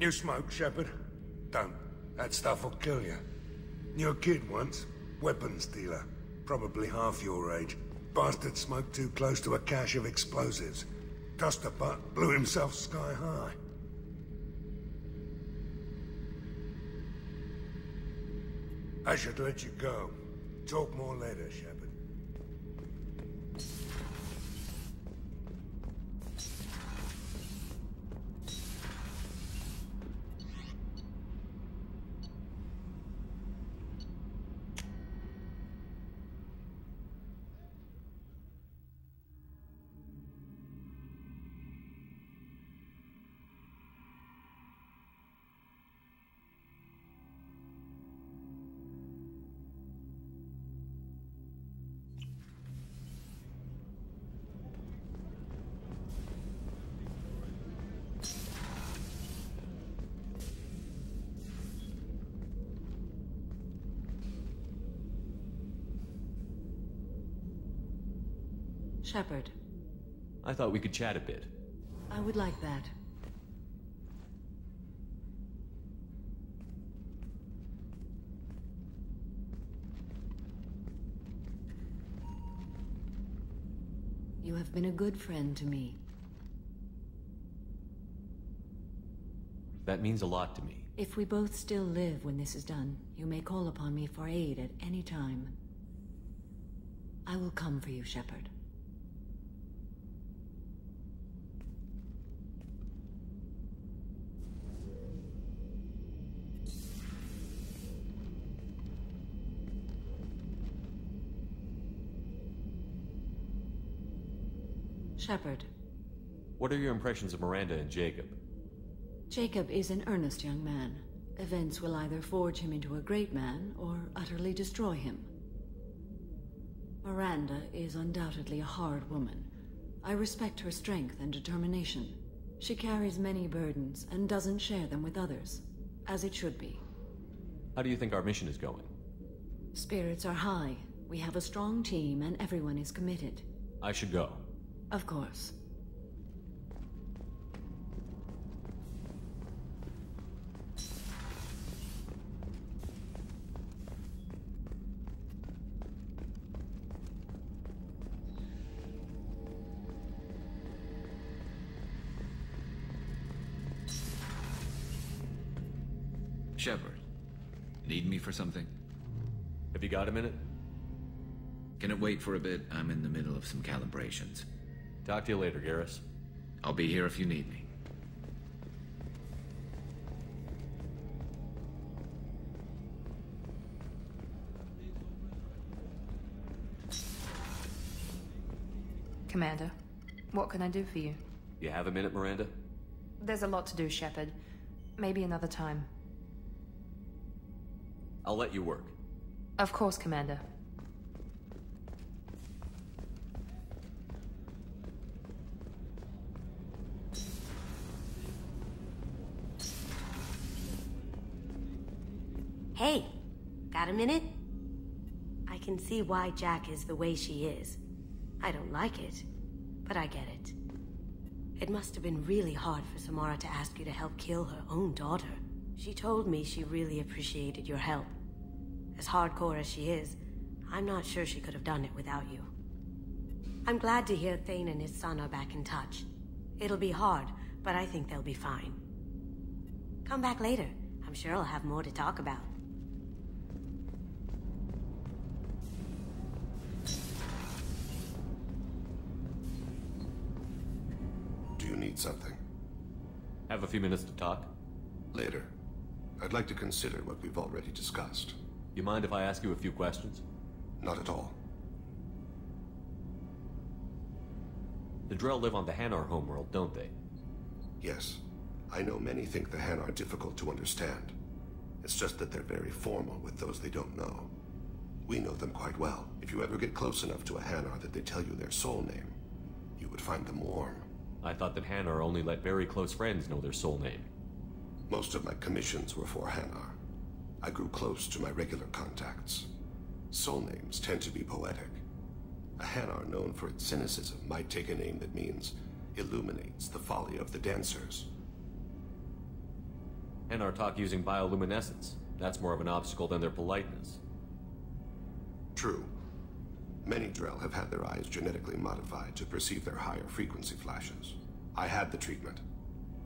You smoke, Shepard? Don't. That stuff will kill you. You're a kid once. Weapons dealer. Probably half your age. Bastard smoked too close to a cache of explosives. Tossed a butt, blew himself sky high. I should let you go. Talk more later, Shepard. Shepard, I thought we could chat a bit. I would like that. You have been a good friend to me. That means a lot to me. If we both still live when this is done, you may call upon me for aid at any time. I will come for you, Shepard. Shepard, What are your impressions of Miranda and Jacob? Jacob is an earnest young man. Events will either forge him into a great man or utterly destroy him. Miranda is undoubtedly a hard woman. I respect her strength and determination. She carries many burdens and doesn't share them with others, as it should be. How do you think our mission is going? Spirits are high. We have a strong team and everyone is committed. I should go. Of course. Shepard, need me for something? Have you got a minute? Can it wait for a bit? I'm in the middle of some calibrations. Talk to you later, Garrus. I'll be here if you need me. Commander, what can I do for you? You have a minute, Miranda? There's a lot to do, Shepard. Maybe another time. I'll let you work. Of course, Commander. Hey, got a minute? I can see why Jack is the way she is. I don't like it, but I get it. It must have been really hard for Samara to ask you to help kill her own daughter. She told me she really appreciated your help. As hardcore as she is, I'm not sure she could have done it without you. I'm glad to hear Thane and his son are back in touch. It'll be hard, but I think they'll be fine. Come back later. I'm sure I'll have more to talk about. Need something? Have a few minutes to talk? Later. I'd like to consider what we've already discussed. You mind if I ask you a few questions? Not at all. The Drell live on the Hanar homeworld, don't they? Yes. I know many think the Hanar are difficult to understand. It's just that they're very formal with those they don't know. We know them quite well. If you ever get close enough to a Hanar that they tell you their soul name, you would find them warm. I thought that Hanar only let very close friends know their soul name. Most of my commissions were for Hanar. I grew close to my regular contacts. Soul names tend to be poetic. A Hanar known for its cynicism might take a name that means illuminates the folly of the dancers. Hanar talk using bioluminescence. That's more of an obstacle than their politeness. True. Many Drell have had their eyes genetically modified to perceive their higher frequency flashes. I had the treatment.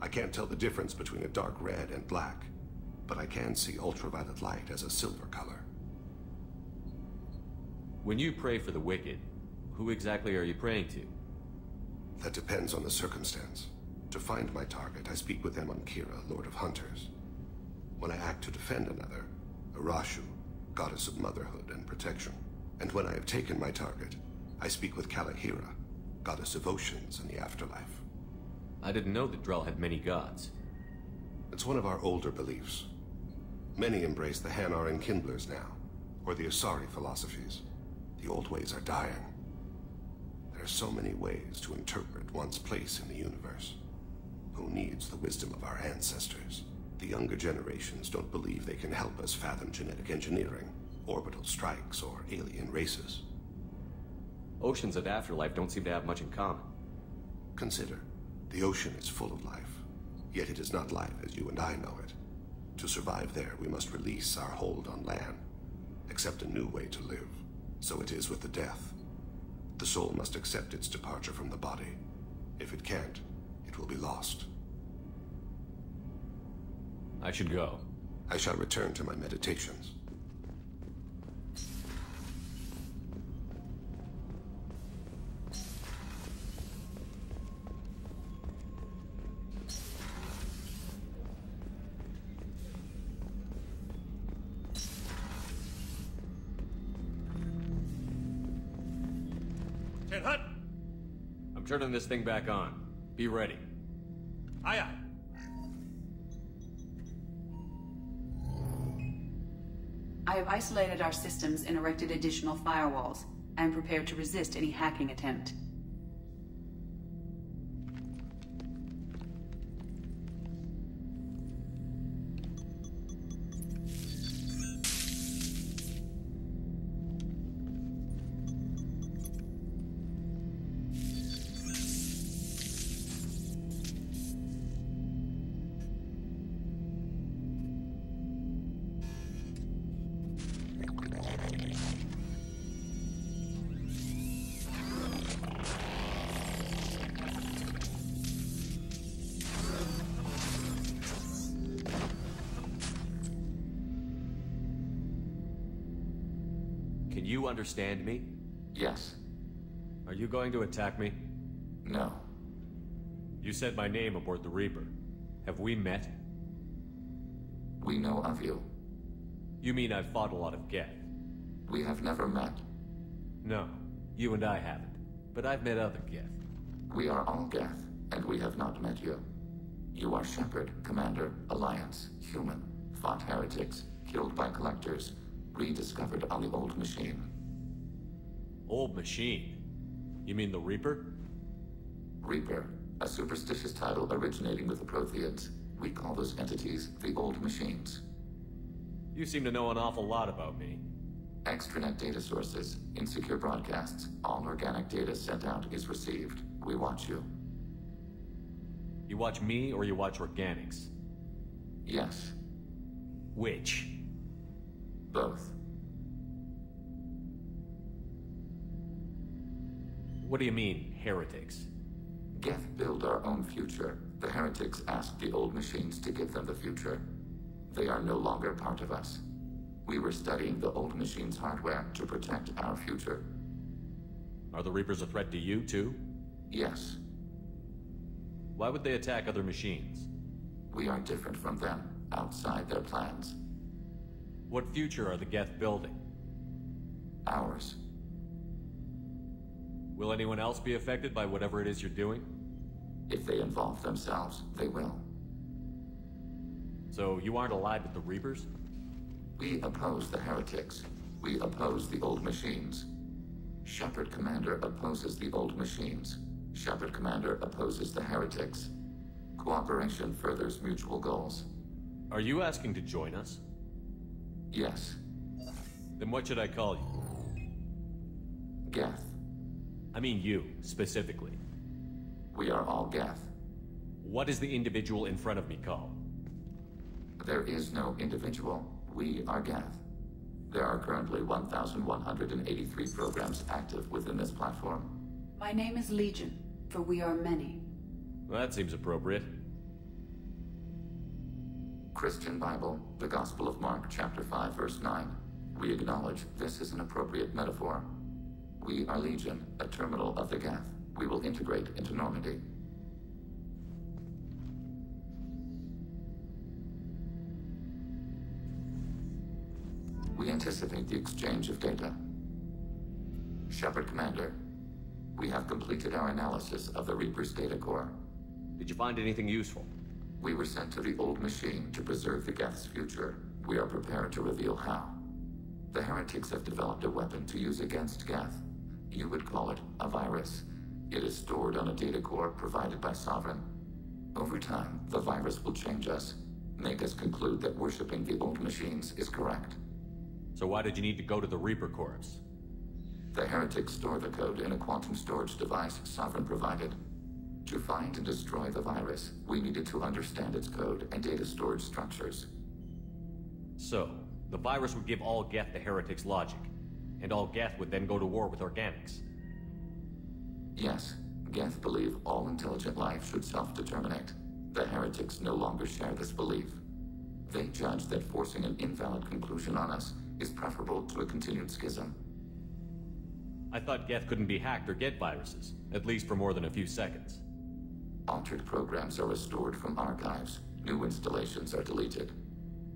I can't tell the difference between a dark red and black, but I can see ultraviolet light as a silver color. When you pray for the wicked, who exactly are you praying to? That depends on the circumstance. To find my target, I speak with Amonkira, Lord of Hunters. When I act to defend another, Arashu, Goddess of Motherhood and Protection. And when I have taken my target, I speak with Kalahira, Goddess of Oceans and the Afterlife. I didn't know that Drell had many gods. It's one of our older beliefs. Many embrace the Hanar Enkindlers now, or the Asari philosophies. The old ways are dying. There are so many ways to interpret one's place in the universe. Who needs the wisdom of our ancestors? The younger generations don't believe they can help us fathom genetic engineering, orbital strikes, or alien races. Oceans and Afterlife don't seem to have much in common. Consider, the ocean is full of life, yet it is not life as you and I know it. To survive there, we must release our hold on land, accept a new way to live. So it is with the death. The soul must accept its departure from the body. If it can't, it will be lost. I should go. I shall return to my meditations. Ten Hut! I'm turning this thing back on. Be ready. Aye aye. I have isolated our systems and erected additional firewalls. I am prepared to resist any hacking attempt. You understand me? Yes. Are you going to attack me? No. You said my name aboard the Reaper. Have we met? We know of you. You mean I've fought a lot of Geth? We have never met. No, you and I haven't. But I've met other Geth. We are all Geth, and we have not met you. You are Shepard, Commander, Alliance, human, fought heretics, killed by collectors, rediscovered on the old machine. Old machine? You mean the Reaper? Reaper, a superstitious title originating with the Protheans. We call those entities the old machines. You seem to know an awful lot about me. Extranet data sources, insecure broadcasts, all organic data sent out is received. We watch you. You watch me or you watch organics? Yes, Which? Both. What do you mean, heretics? Geth build our own future. The heretics asked the old machines to give them the future. They are no longer part of us. We were studying the old machines' hardware to protect our future. Are the Reapers a threat to you, too? Yes, Why would they attack other machines? we are different from them, outside their plans. What future are the Geth building? Ours. Will anyone else be affected by whatever it is you're doing? If they involve themselves, they will. So you aren't allied with the Reapers? We oppose the heretics. We oppose the old machines. Shepard Commander opposes the old machines. Shepard Commander opposes the heretics. Cooperation furthers mutual goals. Are you asking to join us? Yes, Then what should I call you? Geth. I mean you, specifically. We are all Geth. What is the individual in front of me called? There is no individual. We are Geth. There are currently 1,183 programs active within this platform. My name is Legion, for we are many. Well, that seems appropriate. Christian Bible, the Gospel of Mark, chapter 5, verse 9. We acknowledge this is an appropriate metaphor. We are Legion, a terminal of the Geth. We will integrate into Normandy. We anticipate the exchange of data. Shepard Commander, we have completed our analysis of the Reaper's data core. Did you find anything useful? We were sent to the old machine to preserve the Geth's future. We are prepared to reveal how. The heretics have developed a weapon to use against Geth. You would call it a virus. It is stored on a data core provided by Sovereign. Over time, the virus will change us, make us conclude that worshipping the old machines is correct. So why did you need to go to the Reaper core? The heretics store the code in a quantum storage device Sovereign provided. To find and destroy the virus, we needed to understand its code and data storage structures. So, the virus would give all Geth the Heretics' logic, and all Geth would then go to war with Organics. Yes, Geth believe all intelligent life should self-determinate. The heretics no longer share this belief. They judge that forcing an invalid conclusion on us is preferable to a continued schism. I thought Geth couldn't be hacked or get viruses, at least for more than a few seconds. Altered programs are restored from archives. New installations are deleted.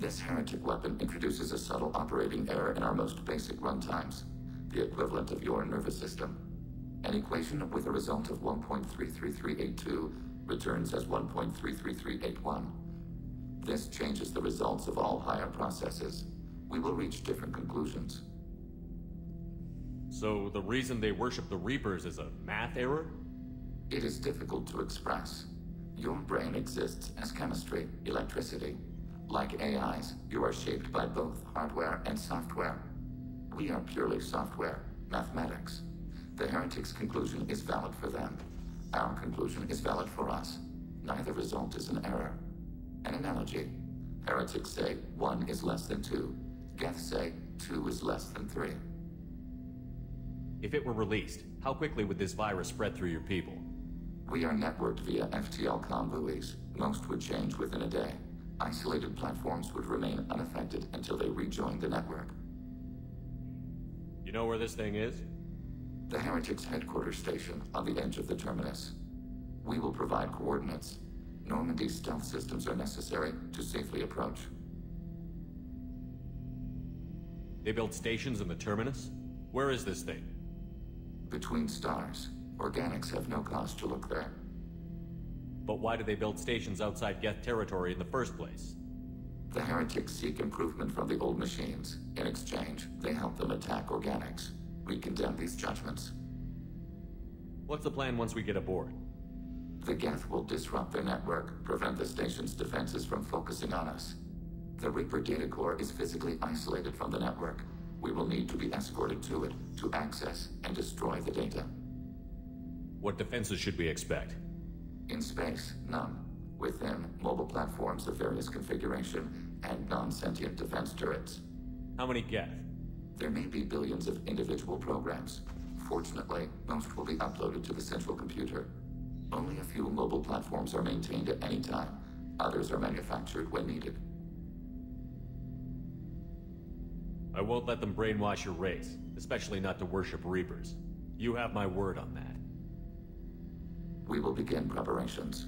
This heretic weapon introduces a subtle operating error in our most basic runtimes, the equivalent of your nervous system. An equation with a result of 1.33382 returns as 1.33381. This changes the results of all higher processes. We will reach different conclusions. So the reason they worship the Reapers is a math error? It is difficult to express. Your brain exists as chemistry, electricity. Like AIs, you are shaped by both hardware and software. We are purely software, mathematics. The heretic's conclusion is valid for them. Our conclusion is valid for us. Neither result is an error. An analogy. Heretics say one is less than two. Geth say two is less than three. If it were released, how quickly would this virus spread through your people? We are networked via FTL comm buoys. Most would change within a day. Isolated platforms would remain unaffected until they rejoin the network. You know where this thing is? The Heretics headquarters station on the edge of the terminus. We will provide coordinates. Normandy's stealth systems are necessary to safely approach. They build stations in the terminus? Where is this thing? Between stars. Organics have no cause to look there. But why do they build stations outside Geth territory in the first place? The heretics seek improvement from the old machines. In exchange, they help them attack organics. We condemn these judgments. What's the plan once we get aboard? The Geth will disrupt their network, prevent the station's defenses from focusing on us. The Reaper data core is physically isolated from the network. We will need to be escorted to it to access and destroy the data. What defenses should we expect? In space, none. Within, mobile platforms of various configuration and non-sentient defense turrets. How many Geth? There may be billions of individual programs. Fortunately, most will be uploaded to the central computer. Only a few mobile platforms are maintained at any time. Others are manufactured when needed. I won't let them brainwash your race, especially not to worship Reapers. You have my word on that. We will begin preparations.